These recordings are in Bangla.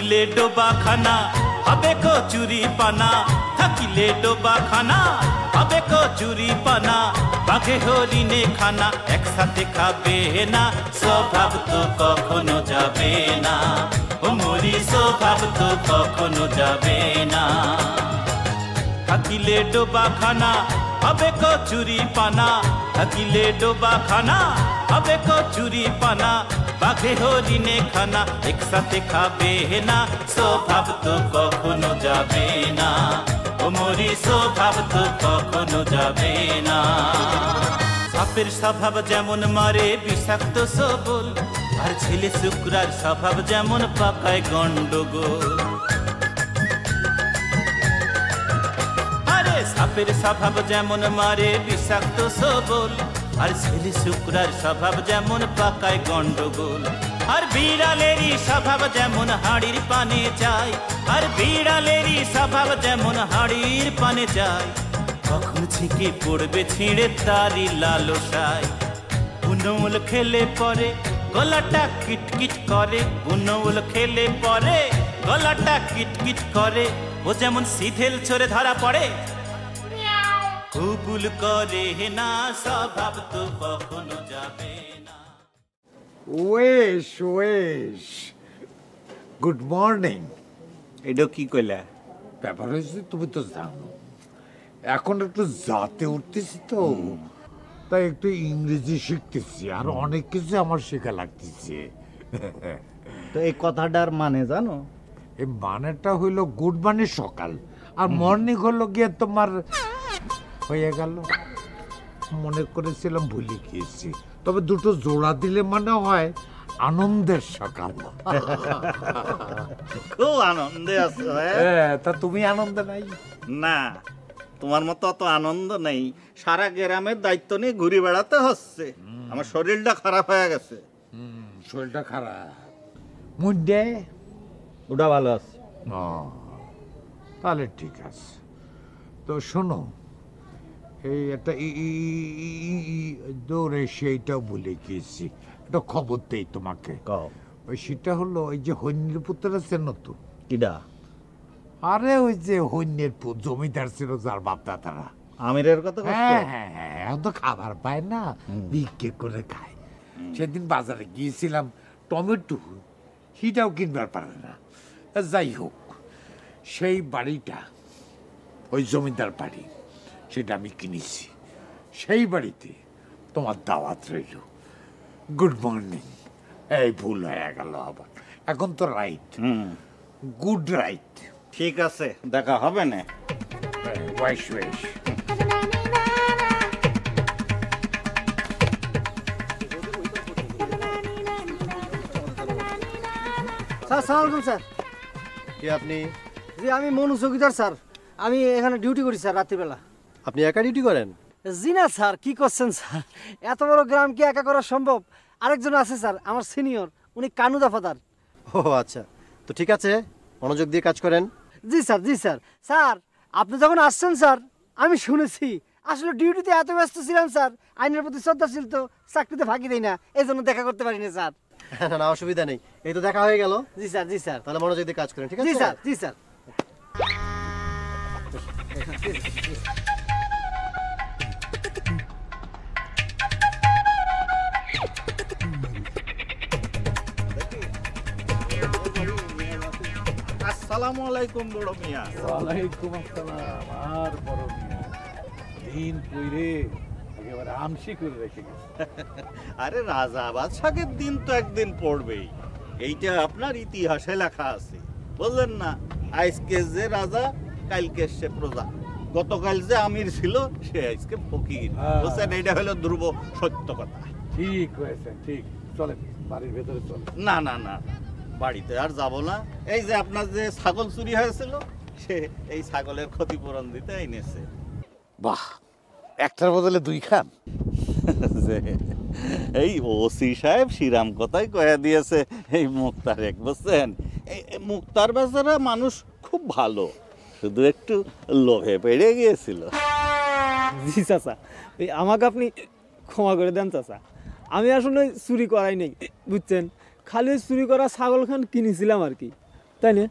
থাকিলে ডোবা খানা হবে কচুরি পানা থাকিলে ডোবা খানা হবে কচুরি পানা বাঘে হরিণে খানা, একসাথে খাবে না। স্বভাব তো কখনো যাবে না। ও মরি স্বভাব তো কখনো যাবে না। থাকিলে ডোবা খানা হবে কচুরি পানা থাকিলে ডোবা খানা হবে কচুরি পানা বাঘে হরিণে খানা একসাথে খাবে না, স্বভাব তো কখনো যাবে না। ও মরি, স্বভাব তো কখনো যাবে না। সাপের স্বভাব যেমন মারে বিষাক্ত সবল, আর ছেলে শুক্রার স্বভাব যেমন পাকায় গন্ডগোল। সাপের স্বভাব যেমন মারে বিষাক্ত সবল আর ছেলে শুক্রার স্বভাব যেমন পাকায় গন্ডগোল, আর বিড়ালেরই স্বভাব যেমন হাড়ির পানে যায়, আর বিড়ালেরই স্বভাব যেমন হাড়ির পানে যায়। কখন ছিকে পড়বে ছিঁড়ে তারি লালসায়। বুনমুল খেলে পরে গলাটা কিটকিট করে বুনমুল খেলে পরে গলাটা কিটকিট করে। ও যেমন সিধেল ছড়ে ধরা পড়ে কুবুল করে না স্বভাব তো কখনো যাবে না। ওয়েশ ওয়েশ। Good morning. এটা কি কইলা? ব্যাপার হয়েছে তুমি তো জানো। এখন একটু জাতে উঠতেছি তো। তাই একটু ইংরেজি শিখতেছি আর অনেক কিছু আমার শেখা লাগতেছে। তো এই কথাটার মানে জানো? এই মানেটা হইল গুড মানে সকাল আর মর্নিং হলো গিয়ে তোমার হয়ে গেল। মনে করেছিলাম ভুলে গিয়েছি। তবে দুটো জোড়া দিলে মনে হয় আনন্দের সকাল। খুব আনন্দে আছো হ্যাঁ? তা তুমি আনন্দ নাই? না তোমার মতো অত আনন্দ নেই। সারা গ্রামের দায়িত্ব নিয়ে ঘুরে বেড়াতে হচ্ছে। আমার শরীরটা খারাপ হয়ে গেছে। শরীরটা খারাপ। মুন্ডে ওটা ভালো আছে। তাহলে ঠিক আছে। তো শোনো এই একটা দৌড়ে সেইটাও ভুলে গিয়েছি। একটা খবর দেই তোমাকে। ওই সেটা হলো ওই যে হৈন্যের পুত্র আছে নতুন। কিডা? আরে ওই যে হৈন্যের জমিদার ছিল যার বাপ দাদারা আমিরের কথা? হ্যাঁ হ্যাঁ হ্যাঁ এখন তো খাবার পায় না বিক্রি করে খায়। সেদিন বাজারে গিয়েছিলাম টমেটো সেটাও কিনবার পারে না। যাই হোক সেই বাড়িটা ওই জমিদার বাড়ি। সেটা আমি কিনেছি। সেই বাড়িতে তোমার দাওয়াত রইল। গুড মর্নিং এই ভুল হয়ে গেল আবার। এখন তো রাইট হুম। গুড রাইট ঠিক আছে দেখা হবে না। ওয়াইশ ওয়াইশ স্যার সালাম আলাইকুম স্যার। কি আপনি? জি আমি মনু চৌকিদার স্যার। আমি এখানে ডিউটি করি স্যার রাত্রিবেলা। আপনি একা ডিউটি করেন? জি না স্যার কি করছেন স্যার? এত বড় গ্রাম কি একা করা সম্ভব? আরেকজন আছে স্যার আমার সিনিয়র উনি কানুদা ফাদার ও আচ্ছা। তো ঠিক আছে মনোযোগ দিয়ে কাজ করেন। জি স্যার জি স্যার। স্যার আপনি যখন আসছেন স্যার আমি শুনেছি আসলে ডিউটিতে এত ব্যস্ত ছিলাম স্যার আইনের প্রতি শ্রদ্ধাশীল তো চাকরিতে ফাঁকি দেয় না এই জন্য দেখা করতে পারিনি স্যার। না না অসুবিধা নেই। এই তো দেখা হয়ে গেল। জি স্যার জি স্যার। তাহলে মনোযোগ দিয়ে কাজ করেন ঠিক আছে? জি স্যার জি স্যার। আসসালামু আলাইকুম বড় মিয়া। ওয়ালাইকুম আসসালাম আর বড় মিয়া দিন কইরে একেবারে আমসি করে রেখে গেছে। আরে রাজা বাদশাকের দিন তো একদিন পড়বেই এইটা আপনার ইতিহাসে লেখা আছে। বললেন না আজকে যে রাজা কালকে সে প্রজা। গতকাল যে আমির ছিল সে আজকে ফকির। হ্যাঁ। বুঝছেন এইটা হলো ধ্রুব সত্য কথা। ঠিক হয়েছে ঠিক। চলেন বাড়ির ভেতরে চলেন। না না না। বাড়িতে আর যাব না। এই যে আপনার যে ছাগল চুরি হয়েছিল সে এই ছাগলের ক্ষতিপূরণ দিতে এনেছে বাহ একটার বদলে দুই খান। যে এই ওসি সাহেব শ্রীরাম কথাই কয়া দিয়েছে এই মুক্তার এক বুঝছেন এই মুক্তার বেচারা মানুষ খুব ভালো শুধু একটু লোভে পেড়ে গিয়েছিল। জি চাচা। ওই আমাকে আপনি ক্ষমা করে দেন চাচা। আমি আসলে ওই চুরি করাই নেই বুঝছেন? খালি চুরি করা ছাগল খান কিনেছিলাম আর কি তাই না?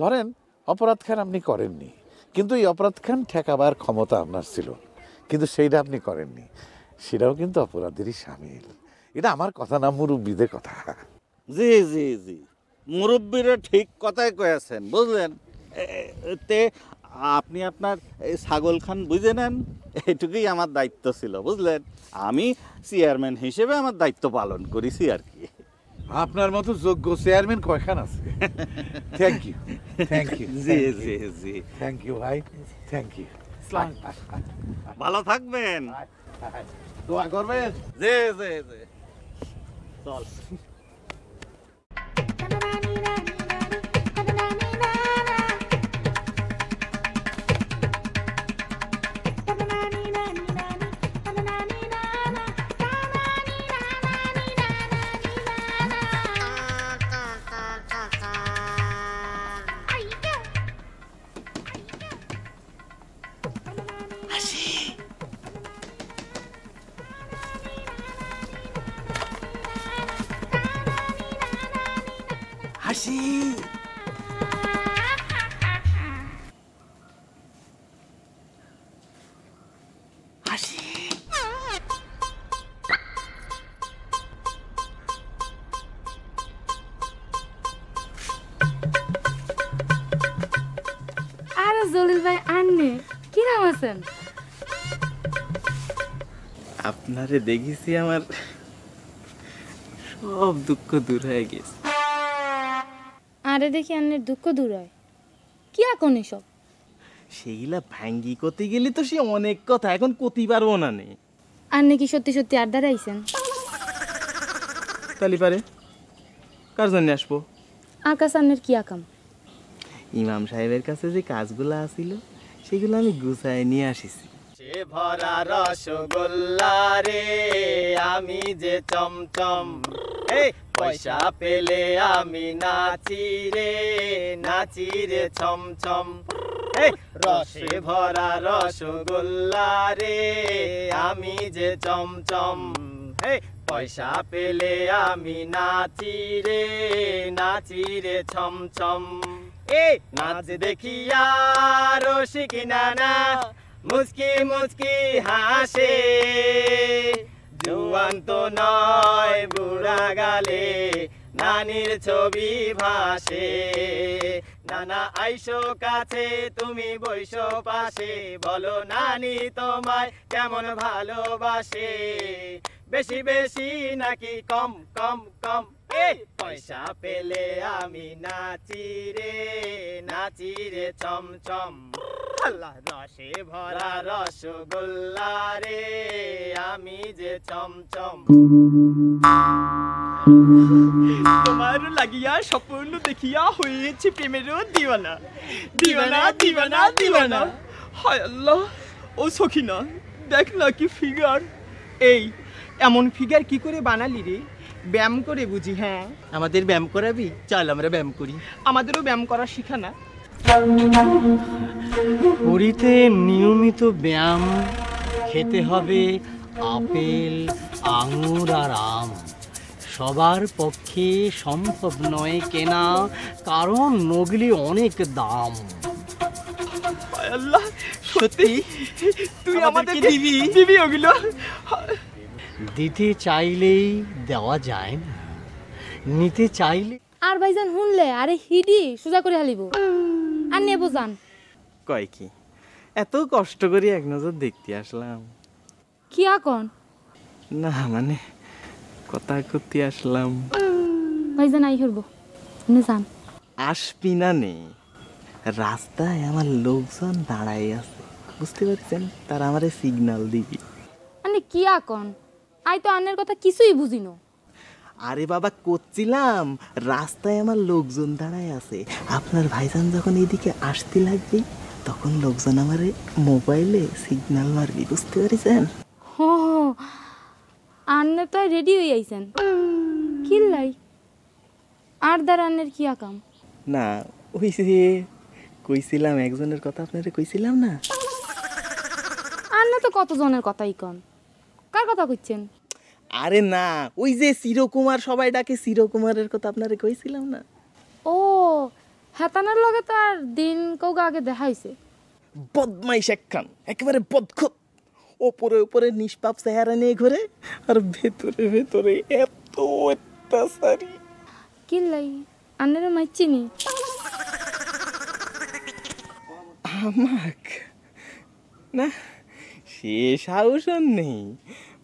ধরেন অপরাধ খান আপনি করেননি কিন্তু এই অপরাধ খান ঠেকাবার ক্ষমতা আপনার ছিল কিন্তু সেইটা আপনি করেননি সেটাও কিন্তু অপরাধেরই সামিল। এটা আমার কথা না মুরব্বীদের কথা। জি জি জি। মুরব্বীরা ঠিক কথাই কয়েছেন বুঝলেন? তে আপনি আপনার এই ছাগল খান বুঝে নেন এটুকুই আমার দায়িত্ব ছিল বুঝলেন? আমি চেয়ারম্যান হিসেবে আমার দায়িত্ব পালন করেছি আর কি। আপনার মতো যোগ্য চেয়ারম্যান কয়খান আছে? থ্যাংক ইউ থ্যাংক ইউ জি জি জি। থ্যাংক ইউ ভাই. থ্যাংক ইউ ভালো থাকবেন। দোয়া করবেন। জি জি জি। ভাই আননে কিরাম আছেন? আপনারে দেখেছি আমার সব দুঃখ দূর হয়ে গেছে। আরে দেখি আন্নের দুঃখ দূর হয়। কি এখন এসব? সেইগুলা ভাঙ্গি করতে গেলে তো সে অনেক কথা এখন কতি পারব না নে। আন্নে কি সত্যি সত্যি আড্ডা আইছেন তালি পারে কার জন্য আসব? আকাশ আন্নের কি আকাম? ইমাম সাহেবের কাছে যে কাজগুলো আসিল সেগুলো আমি গুছায় নিয়ে আসিছি। সে ভরা রসগোল্লা রে, আমি যে চমচম। এই, পয়সা পেলে আমি নাচি রে নাচি রে ছমছম। এই, রসে ভরা রসগোল্লা রে, আমি যে চমচম। এই, পয়সা পেলে আমি নাচি রে নাচি রে ছমছম। এই নাচ দেখিয়া রসিক নানা, মুচকি মুচকি হাসে। জুয়ান তো নয় বুড়া গালে, নানির ছবি ভাসে। নানা, আইসো কাছে, তুমি বইসো পাশে। বলো, নানি তোমায় কেমন ভালোবাসে? বেশি বেশি নাকি কম কম কম পয়সা পেলে আমি নাচি রে নাচি রে চমচম। রসে ভরা রসগোল্লা রে আমি যে চমচম। তোমার লাগিয়া স্বপ্ন দেখিয়া হয়েছে প্রেমেরও দিওয়ানা। দিওয়ানা দিওয়ানা দিওয়ানা হায় আল্লাহ ও সখিনা দেখ না কি ফিগার এই এমন ফিগার কি করে বানালি রে? ব্যায়াম করে বুঝি হ্যাঁ। আমাদের ব্যায়াম করাবি? চল আমরা ব্যায়াম করি। আমাদেরও ব্যায়াম করা শিখা না। পুরীতে নিয়মিত ব্যায়াম খেতে হবে আপেল আঙুর আর আম। সবার পক্ষে সম্ভব নয় কেনা কারণ নগলি অনেক দাম। আল্লাহ সত্যি? তুই আমাদের দিবি? দিবি ওগুলো? দিতে চাইলেই দেওয়া যায় না। নিতে চাইলে আর ভাইজান শুনলে আরে হিডি সোজা করে হালিব। আর নেব যান কয় কি? এত কষ্ট করে এক নজর দেখতে আসলাম। কি আকন না মানে কথা করতে আসলাম। ভাইজান আই হরবো। নে যান আসবি না নে। রাস্তায় আমার লোকজন দাঁড়াই আছে। বুঝতে পারছেন? তারা আমারে সিগন্যাল দিবি। মানে কি আকন আই তো আন্নের কথা কিছুই বুঝিনো। আরে বাবা করছিলাম রাস্তায় আমার লোকজন দাঁড়ায় আছে। আপনার ভাইজান যখন এদিকে আসতে লাগবে তখন লোকজন আমারে মোবাইলে সিগন্যাল মারবি বুঝতে পারছেন? হো আন্নে তো রেডি হয়ে আইছেন। কিল্লাই। আর দ্বার আন্নের কি আকাম? না ওই যে কইছিলাম একজনের কথা আপনারে কইছিলাম না? আন্নে তো কতজনের কথাই কন? কার কথা কইছেন? আরে না ওই যে চিরকুমার সবাই ডাকে চিরকুমারের কথা আপনারে কইছিলাম না। ও হেতানের লগে তো আর দিন কৌগা আগে দেখাইছে বদমাইশ একখান একেবারে বদখত। ওপরে ওপরে নিষ্পাপ চেহারা নিয়ে ঘুরে আর ভেতরে ভেতরে এত অত্যাচারী। কিল্লাই আন্নের মাই চিনি। আমাক না সে সাহস আর নেই।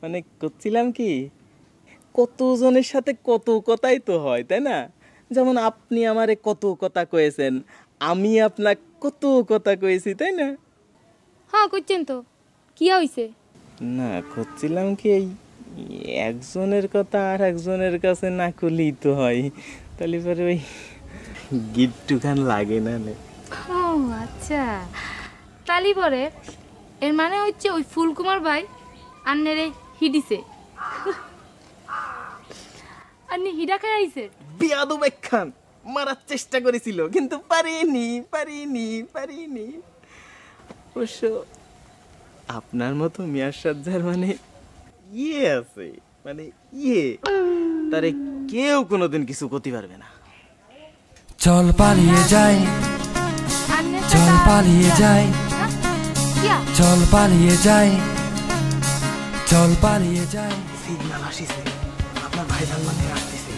মানে করছিলাম কি কতজনের সাথে কত কথাই তো হয় তাই না? যেমন আপনি আমারে কত কথা কয়েছেন আমি আপনার কত কথা কয়েছি তাই না? হ্যাঁ করছেন তো। কি হইছে? না করছিলাম কি এই একজনের কথা আর একজনের কাছে না করলেই তো হয়। তাহলে পরে ওই গিট্টুখান লাগে না নে। ও আচ্ছা। তালি পরে এর মানে হচ্ছে ওই ফুলকুমার ভাই আন্নেরে হিডিছে আন্নি হিডা খাই আইছে। বিয়াদব একখান মারার চেষ্টা করেছিল কিন্তু পারিনি পারিনি পারিনি। অবশ্য আপনার মতো মিয়ার সাজ্জার মানে ইয়ে আছে মানে ইয়ে তারে কেউ কোনোদিন কিছু করতে পারবে না। চল পালিয়ে যাই আন্নে চল পালিয়ে যাই চল পালিয়ে যাই চল পালিয়ে যাই। সিগনাল আসিছে। আপনার ভাইজান মানে আসতেছে।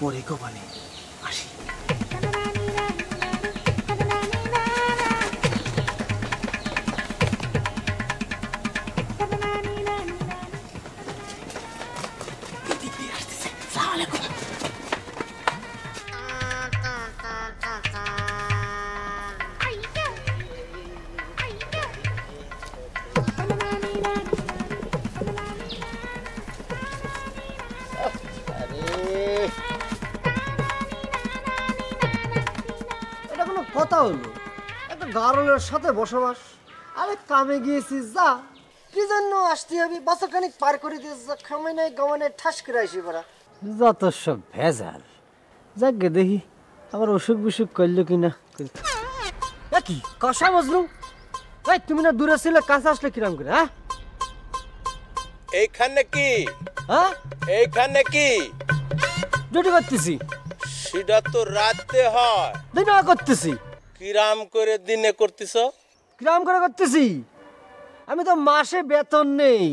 পরে কোপানে গারলের সাথে বসবাস। আরে কামে গিয়েছি যা। কি জন্য আসতে হবে বছরখানিক পার করে দিয়ে যা খামে নাই গমনে ঠাস করে আসি পড়া যত সব ভেজাল। যাকে দেখি আবার অসুখ বিসুখ করল কিনা? কি কষা মজনু এই তুমি না দূরে ছিলে কাছে আসলে কিরাম করে হ্যাঁ? এইখানে কি হ্যাঁ? এইখানে কি ডিউটি করতেছি। সেটা তো রাতে হয়। দিনও করতেছি। কিরাম করে দিনে করতেছ? কিরাম করে করতেছি? আমি তো মাসে বেতন নেই।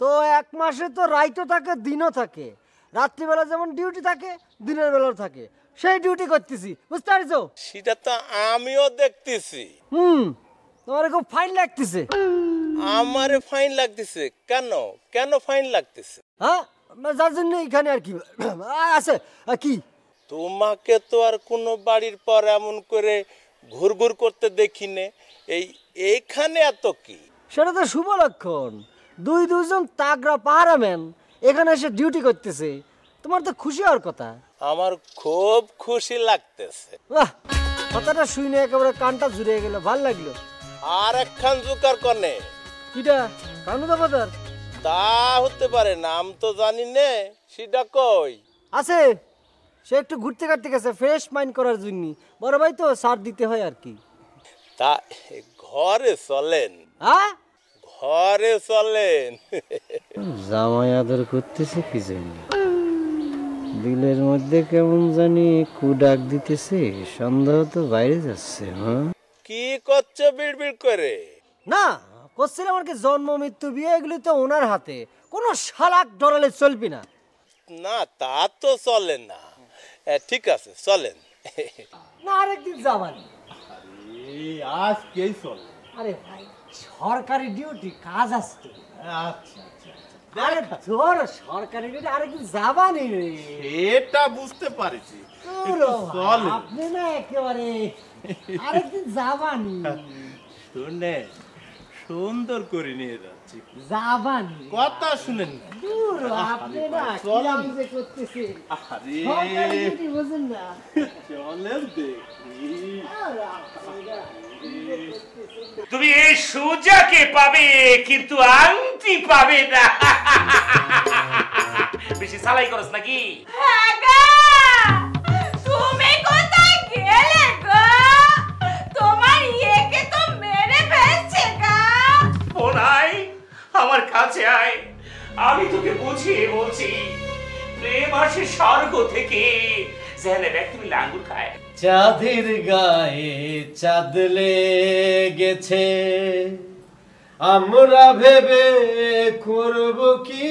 তো এক মাসে তো রাইতও থাকে দিনও থাকে। রাত্রিবেলা যেমন ডিউটি থাকে দিনের বেলাও থাকে। সেই ডিউটি করতেছি বুঝতে পারছ? সেটা তো আমিও দেখতেছি। হুম তোমার খুব ফাইন লাগতেছে। আমারে ফাইন লাগতেছে। কেন? কেন ফাইন লাগতেছে? হ্যাঁ যার জন্য এখানে আর কি। আছে কি? তোমাকে তো আর কোনো বাড়ির পর এমন করে ঘুরঘুর করতে দেখিনে। এই এইখানে এত কি? সেটা তো শুভ লক্ষণ। দুই দুজন তাগরা পাহারাম্যান এখানে এসে ডিউটি করতেছে। তোমার তো খুশি হওয়ার কথা। আমার খুব খুশি লাগতেছে। বাহ কথাটা শুনে একেবারে কানটা জুড়ে গেল ভালো লাগল। আর একখান জুকার কনে? কিটা? কানু তা হতে পারে নাম তো জানি নে সেটা কই? আছে। সে একটু ঘুরতে কাটতে গেছে ফ্রেশ মাইন্ড করার জন্য বড় ভাই তো সার দিতে হয় আর কি। তা ঘরে চলেন। হ্যাঁ? ঘরে চলেন। জামাই আদর করতেছে কি জন্য দিলের মধ্যে কেমন জানি কুডাক দিতেছে সন্দেহ তো বাইরে যাচ্ছে হ্যাঁ? কি করছ বিড়বিড় করে? না করছিলাম আর কি জন্ম মৃত্যু বিয়ে এগুলি তো ওনার হাতে। কোনো শালাক ডরালে চলবি না। না তা তো চলে না। এ, ঠিক আছে চলেন। না আরেকদিন যাবানি। আজকেই চল? আরে ভাই সরকারি ডিউটি কাজ আসতো আচ্ছা আরে ধর সরকারি ডিউটি আরেকদিন যাবানি রে। এটা বুঝতে পারছি। ধুর আপনি না একেবারে আরেকদিন যাবানি শুনে সুন্দর করে নিয়ে যাচ্ছি। যাবানি কথা শুনেন। দূর আপনি না চলেন। যে করতেছে আরে। বুঝেন না। চলেন দেখি। তুমি এই সুজাকে পাবে কিন্তু আংটি পাবে না। বেশি সালাই করস নাকি? তুমি আমার কাছে আয়। আমি তোকে বুঝিয়ে বলছি, প্রেম আসে স্বর্গ থেকে। জেনে দেখ, তুমি লাঙ্গুর খায় চাঁদের গায়ে চাঁদ গেছে আমরা ভেবে করব কি?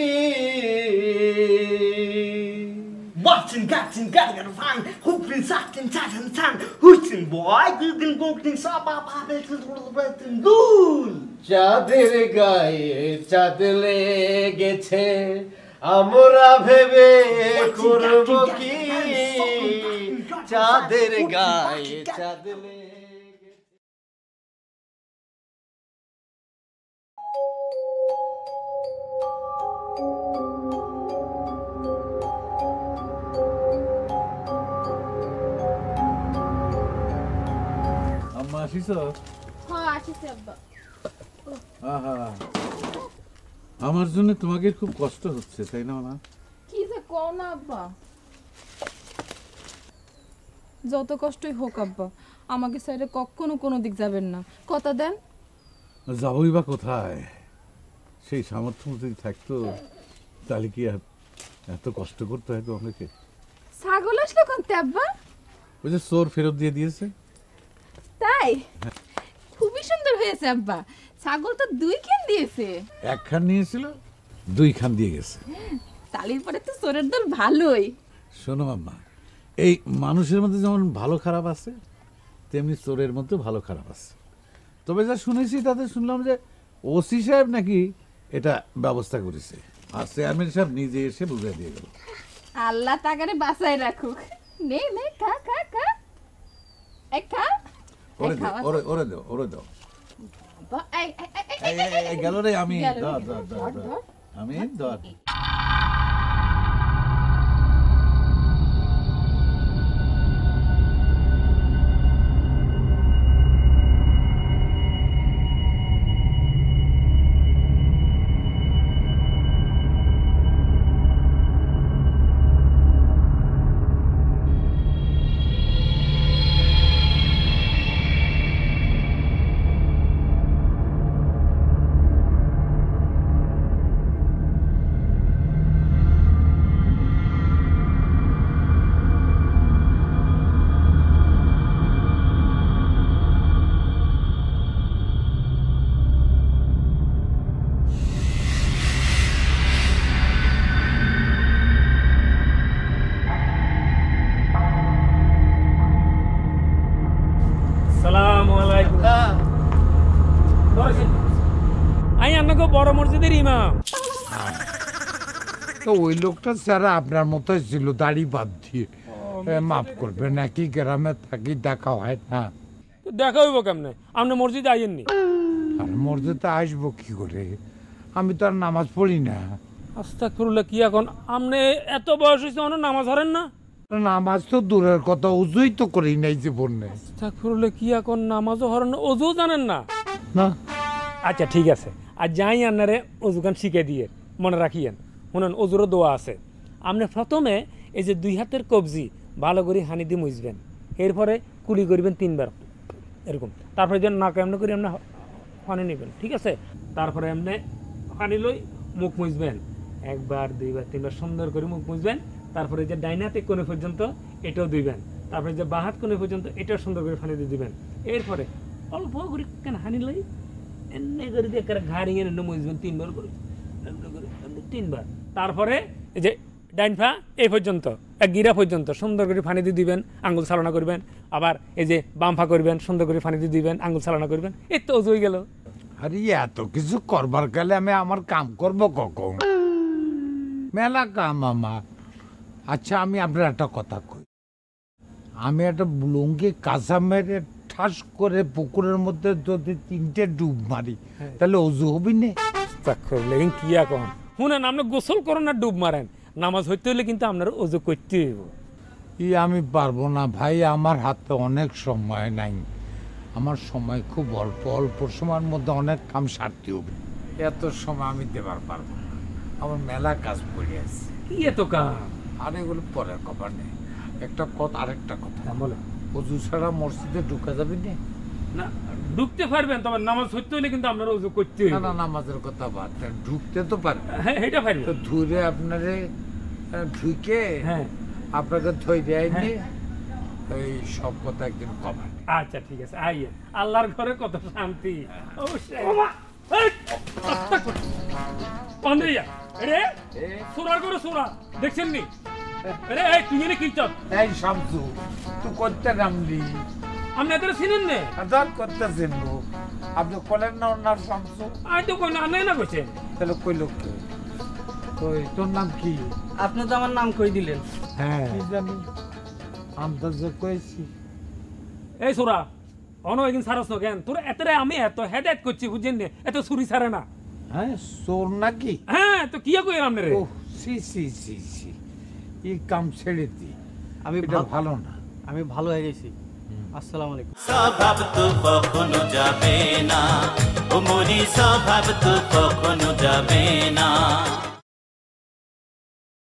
Watching, catching, getting and fine. Hoping, sucking, and tan. Hooting, boy. Googling, googling, sop, up, up, it's all about the goon. চাঁদের গায়ে চাঁদ লেগেছে আমরা ভেবে করব কি চাঁদের গায়ে চাঁদ লেগেছে আসিস? হ্যাঁ আমার জন্য তোমাকে খুব কষ্ট হচ্ছে তাই না মা? কি যে কও না আব্বা। যত কষ্টই হোক আব্বা আমাকে সাইডে কখনো কোনো দিক যাবেন না। কথা দেন। যাবই বা কোথায়? সেই সামর্থ্য যদি থাকতো তাহলে কি আর এত কষ্ট করতে হয় তো আমাকে? ছাগল আসলো কোনতে আব্বা? ওই যে চোর ফেরত দিয়ে দিয়েছে। তাই? খুবই সুন্দর হয়েছে আব্বা। ছাগল তো দুই খান দিয়েছে। এক খান নিয়েছিল দুই খান দিয়ে গেছে। তালির পরে তো চোরের দল ভালোই। শোনো মাম্মা এই মানুষের মধ্যে যেমন ভালো খারাপ আছে তেমনি চোরের মধ্যে ভালো খারাপ আছে। তবে যা শুনেছি তাতে শুনলাম যে ওসি সাহেব নাকি এটা ব্যবস্থা করেছে। আর চেয়ারম্যান সাহেব নিজে এসে বুঝে দিয়ে গেল। আল্লাহ তাকারে বাঁচায় রাখুক। নে নে খা খা খা। খা। ওরে দে ওরে ওরে দে ওরে দে গেল রে আমি ধর ধর ধর আমি ধর তো ওই লোকটা স্যারা আপনার মতোই ছিল দাড়ি বাদ দিয়ে। মাফ করবেন একই গ্রামে থাকি দেখা হয় না। তো দেখা হইব কেমনে? আপনি মসজিদে আইয়েননি? আর মসজিদে আসব কি করে? আমি তো আর নামাজ পড়ি না। আস্তাক ফিরুল্লাহ কি এখন? আপনি এত বয়স হয়েছে অনেক নামাজ হারেন না? নামাজ তো দূরের কথা উজুই তো করি নাই জীবনে। আস্তাক ফিরুল্লাহ কি এখন? নামাজও হরেন না অজু জানেন না। না। আচ্ছা ঠিক আছে। আর যাই আন্নারে অজুগান শিখে দিয়ে, মনে রাখিয়েন। শুনেন, অজুরও দোয়া আছে। আপনি প্রথমে এই যে দুই হাতের কবজি, ভালো করে হানি দিয়ে মুজবেন এরপরে কুলি করবেন তিনবার। এরকম। তারপরে যেন নাক এমনি করে আপনি পানি নেবেন, ঠিক আছে? তারপরে এমনি পানি লই মুখ মুজবেন একবার, দুইবার, তিনবার সুন্দর করে মুখ মুজবেন তারপরে যে ডাইনাতে কোণে পর্যন্ত, এটাও দিবেন। তারপরে যে বাহাত কোণে পর্যন্ত, এটাও সুন্দর করে পানি দিয়ে দিবেন। এরপরে অল্প করে কেন হানি লই এমনি করে দিয়ে একটা ঘাড়ি এনে মুছবেন তিনবার করে। তিনবার। তারপরে এই যে ডাইন পা এই পর্যন্ত, এক গিরা পর্যন্ত সুন্দর করে পানি দিয়ে দিবেন আঙ্গুল চালনা করবেন। আবার এই যে বাম পা করবেন, সুন্দর করে পানি দিয়ে দিবেন আঙ্গুল চালনা করবেন। এই তো হয়ে গেল। আরে, এত কিছু করবার গেলে আমি আমার কাম করব কখন? মেলা কাম আমার। আচ্ছা আমি আপনার একটা কথা কই। আমি একটা লুঙ্গি কাঁচা ঠাস করে পুকুরের মধ্যে যদি তিনটে ডুব মারি তাহলে অজু হবি না। লেকিন কি এখন শুনেন আপনি গোসল করেন না ডুব মারেন। নামাজ হইতে হলে কিন্তু আপনার অজু করতে হইব। ই আমি পারব না ভাই আমার হাতে অনেক সময় নাই। আমার সময় খুব অল্প অল্প সময়ের মধ্যে অনেক কাম সারতে হবে। এত সময় আমি দেবার পারব না। আমার মেলা কাজ পড়ে আছে। কি এত কাম? আর এগুলো পরের খবর নেই একটা কথা আরেকটা কথা। বলে অজু ছাড়া মসজিদে ঢুকা যাবে না? ঢুকতে পারবেন তবে নামাজ হইতে হইলে কিন্তু আপনার অজু করতে না না নামাজের কথা বাদ ঢুকতে তো পারবে হ্যাঁ এটা পারবে তো ধরে আপনারে ঢুকে হ্যাঁ। আপনাকে থই দেয়নি এই সব কথা একদিন কমান আচ্ছা ঠিক আছে আইয়ে। আল্লাহর ঘরে কত শান্তি। অবশ্যই। এই, পান্ডেইয়া এরে সুরার করে সুরা দেখছেন নি? এই তুই এনে কি চত এই শামসু তুই করতে নামলি। আপনি চিনেন নে? করতে চিনবো। আপনি কলেন না শামসু আই তো কই না আনে না কইছেন তাহলে কইল কে? কই তোর নাম কি? আপনি তো আমার নাম কই দিলেন? হ্যাঁ। কি জানি কইছি। এই সুরা অন একদিন সারস না কেন? তোর এতরে আমি এত হেডেক করছি বুঝেন নে? এত সুরি সারে না। হ্যাঁ চোর নাকি? হ্যাঁ তো কি কই রাম রে? ও সি সি সি সি। এই কাম ছেড়ে দি আমি ভালো না। আমি ভালো হয়ে গেছি। আসসালামু আলাইকুম। স্বভাব তো কখনো যাবে না। ও মরি স্বভাব তো কখনো যাবে না।